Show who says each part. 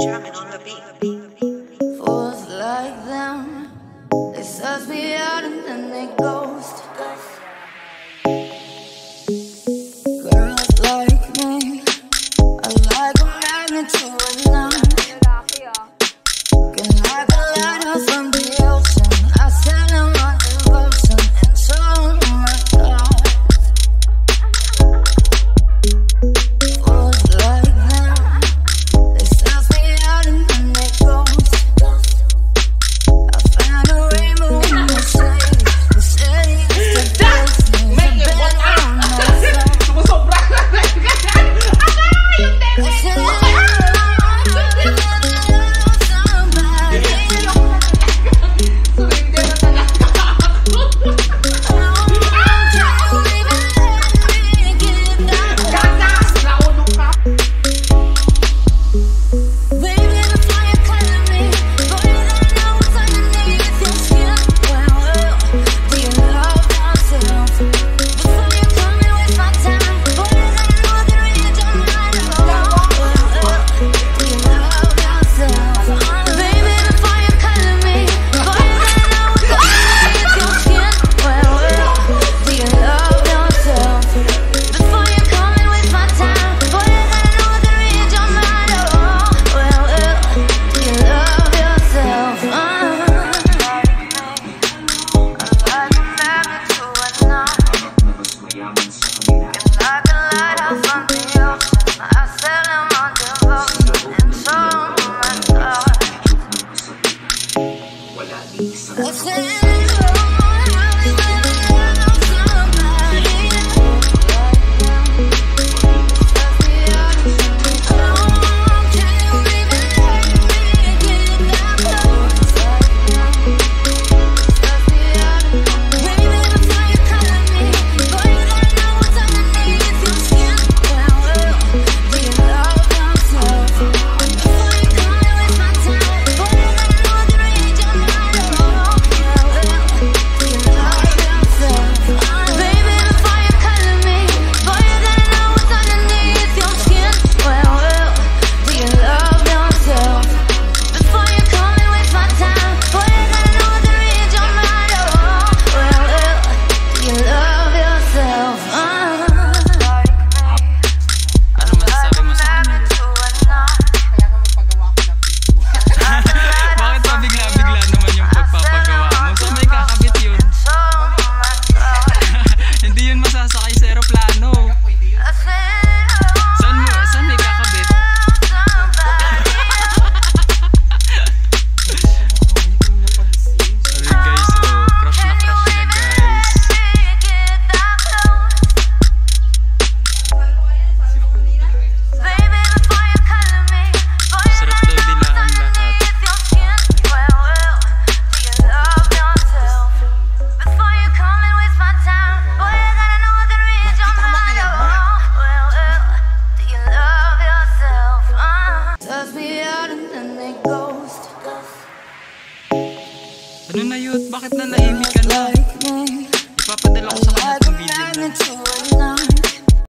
Speaker 1: Jamin on the beat.
Speaker 2: Fools like them, they serve me up. Yeah. What's this?
Speaker 3: Ano na yun? Bakit na nahimik ka na? Ipapadala ko sa
Speaker 2: kanat
Speaker 3: ng video na.